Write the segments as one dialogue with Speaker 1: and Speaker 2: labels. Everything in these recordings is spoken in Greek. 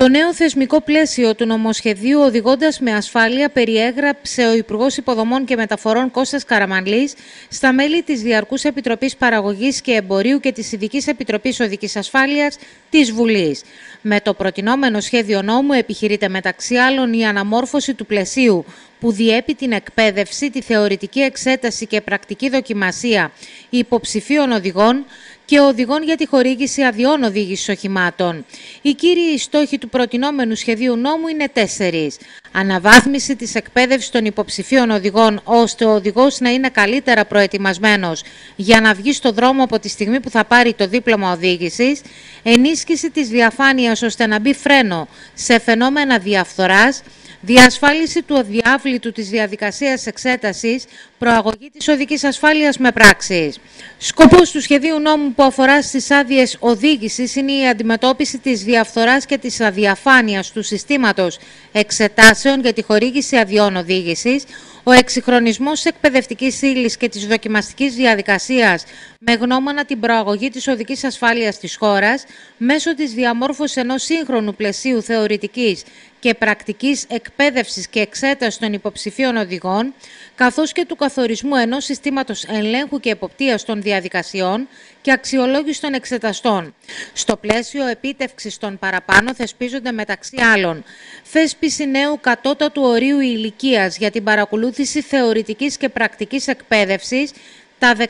Speaker 1: Το νέο θεσμικό πλαίσιο του νομοσχεδίου οδηγώντας με ασφάλεια περιέγραψε ο Υπουργός Υποδομών και Μεταφορών Κώστας Καραμανλής στα μέλη της Διαρκούς Επιτροπής Παραγωγής και Εμπορίου και της Ειδικής Επιτροπής Οδικής Ασφάλειας της Βουλής. Με το προτινόμενο σχέδιο νόμου επιχειρείται μεταξύ άλλων η αναμόρφωση του πλαισίου που διέπει την εκπαίδευση, τη θεωρητική εξέταση και πρακτική δοκιμασία υποψηφίων οδηγών και οδηγών για τη χορήγηση αδειών οδήγηση οχημάτων. Οι κύριοι στόχοι του προτινόμενου σχεδίου νόμου είναι τέσσερις. Αναβάθμιση της εκπαίδευσης των υποψηφίων οδηγών, ώστε ο οδηγός να είναι καλύτερα προετοιμασμένος για να βγει στο δρόμο από τη στιγμή που θα πάρει το δίπλωμα οδήγησης. Ενίσχυση της διαφάνειας ώστε να μπει φρένο σε φαινόμενα διαφθοράς διασφάλιση του αδιάβλητου της διαδικασίας εξέτασης, προαγωγή της οδικής ασφάλειας με πράξεις. Σκοπός του σχεδίου νόμου που αφορά στις άδειες οδήγησης είναι η αντιμετώπιση της διαφθοράς και της αδιαφάνειας του συστήματος εξετάσεων για τη χορήγηση αδειών οδήγησης, ο εξυγχρονισμός της εκπαιδευτικής ύλης και της δοκιμαστικής διαδικασίας με γνώμονα την προαγωγή της οδικής ασφάλειας της χώρας μέσω της διαμόρφωσης ενός σύγχρονου πλαισίου θεωρητικής και πρακτικής εκπαίδευσης και εξέτασης των υποψηφίων οδηγών, καθώς και του καθορισμού ενός συστήματος ελέγχου και εποπτείας των διαδικασιών και αξιολόγησης των εξεταστών. Στο πλαίσιο επίτευξης των παραπάνω θεσπίζονται μεταξύ άλλων θέσπιση νέου κατώτατου ορίου ηλικίας για την παρακολούθηση θεωρητικής και πρακτικής εκπαίδευσης τα 17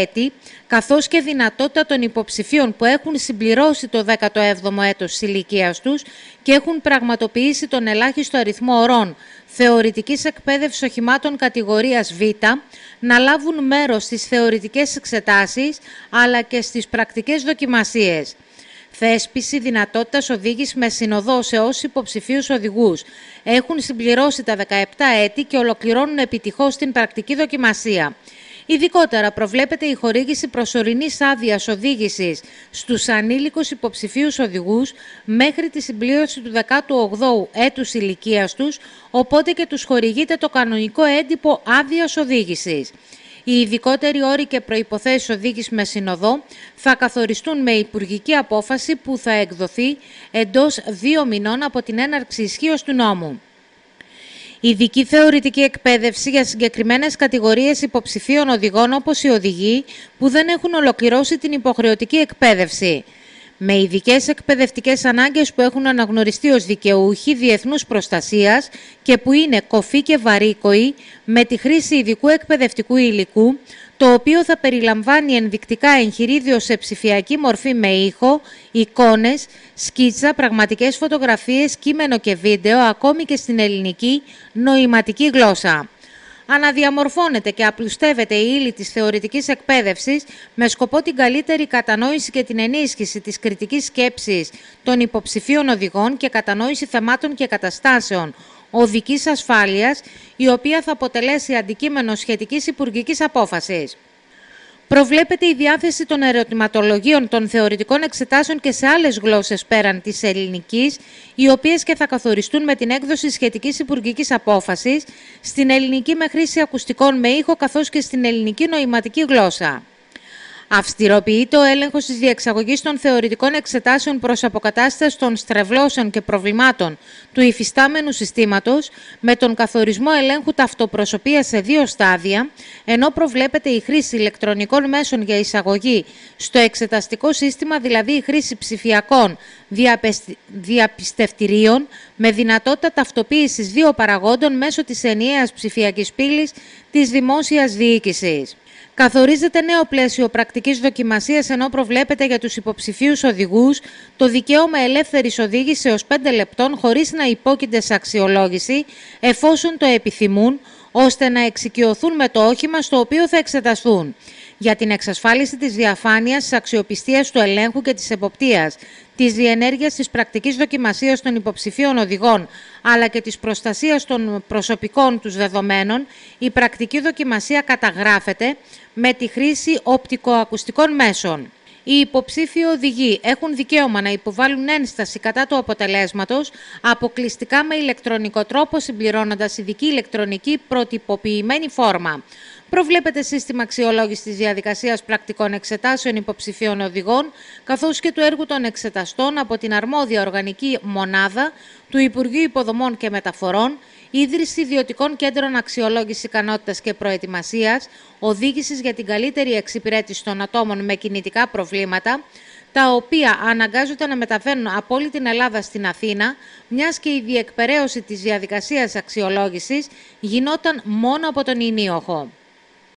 Speaker 1: έτη, καθώς και δυνατότητα των υποψηφίων που έχουν συμπληρώσει το 17ο έτος της ηλικίας τους και έχουν πραγματοποιήσει τον ελάχιστο αριθμό ωρών θεωρητικής εκπαίδευσης οχημάτων κατηγορίας Β, να λάβουν μέρος στις θεωρητικές εξετάσεις, αλλά και στις πρακτικές δοκιμασίες. Θέσπιση δυνατότητας οδήγησης με συνοδό σε όσους υποψηφίους οδηγούς έχουν συμπληρώσει τα 17 έτη και ολοκληρώνουν επιτυχώς την πρακτική δοκιμασία. Ειδικότερα προβλέπεται η χορήγηση προσωρινής άδειας οδήγησης στους ανήλικους υποψηφίους οδηγούς μέχρι τη συμπλήρωση του 18ου έτους ηλικίας τους, οπότε και τους χορηγείται το κανονικό έντυπο άδειας οδήγησης. Οι ειδικότεροι όροι και προϋποθέσεις οδήγησης με συνοδό θα καθοριστούν με υπουργική απόφαση που θα εκδοθεί εντός δύο μηνών από την έναρξη ισχύως του νόμου. Ειδική θεωρητική εκπαίδευση για συγκεκριμένες κατηγορίες υποψηφίων οδηγών όπως οι οδηγοί που δεν έχουν ολοκληρώσει την υποχρεωτική εκπαίδευση. Με ειδικές εκπαιδευτικές ανάγκες που έχουν αναγνωριστεί ως δικαιούχοι διεθνούς προστασίας και που είναι κοφοί και βαρύκοοι, με τη χρήση ειδικού εκπαιδευτικού υλικού, το οποίο θα περιλαμβάνει ενδεικτικά εγχειρίδιο σε ψηφιακή μορφή με ήχο, εικόνες, σκίτσα, πραγματικές φωτογραφίες, κείμενο και βίντεο, ακόμη και στην ελληνική νοηματική γλώσσα. Αναδιαμορφώνεται και απλουστεύεται η ύλη της θεωρητικής εκπαίδευσης με σκοπό την καλύτερη κατανόηση και την ενίσχυση της κριτικής σκέψης των υποψηφίων οδηγών και κατανόηση θεμάτων και καταστάσεων οδικής ασφάλειας, η οποία θα αποτελέσει αντικείμενο σχετικής υπουργικής απόφασης. Προβλέπεται η διάθεση των ερωτηματολογίων των θεωρητικών εξετάσεων και σε άλλες γλώσσες πέραν της ελληνικής, οι οποίες και θα καθοριστούν με την έκδοση σχετικής υπουργικής απόφασης, στην ελληνική με χρήση ακουστικών με ήχο καθώς και στην ελληνική νοηματική γλώσσα. Αυστηροποιείται ο έλεγχο της διεξαγωγής των θεωρητικών εξετάσεων προς αποκατάσταση των στρεβλώσεων και προβλημάτων του υφιστάμενου συστήματος με τον καθορισμό ελέγχου ταυτοπροσωπία σε δύο στάδια, ενώ προβλέπεται η χρήση ηλεκτρονικών μέσων για εισαγωγή στο εξεταστικό σύστημα, δηλαδή η χρήση ψηφιακών διαπιστευτηρίων με δυνατότητα ταυτοποίησης δύο παραγόντων μέσω της ενιαίας ψηφιακής πύλης της δημόσιας διοίκησης. Καθορίζεται νέο πλαίσιο πρακτικής δοκιμασίας ενώ προβλέπεται για τους υποψηφίους οδηγούς το δικαίωμα ελεύθερης οδήγησης έως 5 λεπτών χωρίς να υπόκεινται σε αξιολόγηση εφόσον το επιθυμούν, ώστε να εξοικειωθούν με το όχημα στο οποίο θα εξεταστούν για την εξασφάλιση της διαφάνειας, της αξιοπιστίας του ελέγχου και της εποπτείας, της διενέργειας της πρακτικής δοκιμασίας των υποψηφίων οδηγών, αλλά και της προστασίας των προσωπικών τους δεδομένων, η πρακτική δοκιμασία καταγράφεται με τη χρήση οπτικοακουστικών μέσων. Οι υποψήφιοι οδηγοί έχουν δικαίωμα να υποβάλουν ένσταση κατά του αποτελέσματος αποκλειστικά με ηλεκτρονικό τρόπο συμπληρώνοντας ειδική ηλεκτρονική προτυποποιημένη φόρμα. Προβλέπεται σύστημα αξιολόγησης της διαδικασίας πρακτικών εξετάσεων υποψηφίων οδηγών, καθώς και του έργου των εξεταστών από την αρμόδια οργανική μονάδα του Υπουργείου Υποδομών και Μεταφορών, ίδρυση ιδιωτικών κέντρων αξιολόγησης ικανότητας και προετοιμασίας, οδήγησης για την καλύτερη εξυπηρέτηση των ατόμων με κινητικά προβλήματα, τα οποία αναγκάζονται να μεταφέρουν από όλη την Ελλάδα στην Αθήνα, μιας και η διεκπαιρέωση της διαδικασίας αξιολόγησης γινόταν μόνο από τον Ινίοχο.